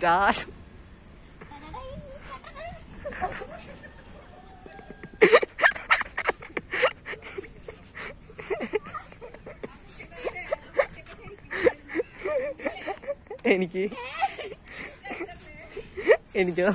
Dad. എനിക്ക് എനിക്കോ